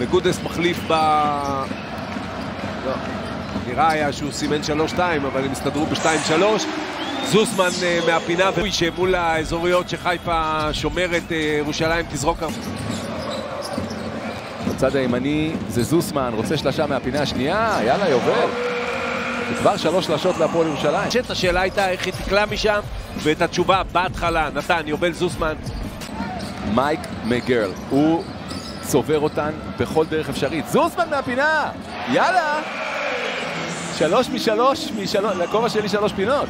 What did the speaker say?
וגודס מחליף ב... לא, נראה היה שהוא סימן 3-2, אבל הם הסתדרו ב-2-3. זוסמן אה, מהפינה, שמול האזוריות שחיפה שומרת, אה, ירושלים תזרוק... בצד הימני זה זוסמן, רוצה שלשה מהפינה השנייה, יאללה יובל. כבר שלוש שלשות להפועל ירושלים. השאלה הייתה איך היא תקלע משם, ואת התשובה בהתחלה נתן יובל זוסמן. מייק מגרל, הוא צובר אותן בכל דרך אפשרית. זוסמן מהפינה! יאללה! שלוש משלוש, משלוש, לכובע שלי שלוש פינות.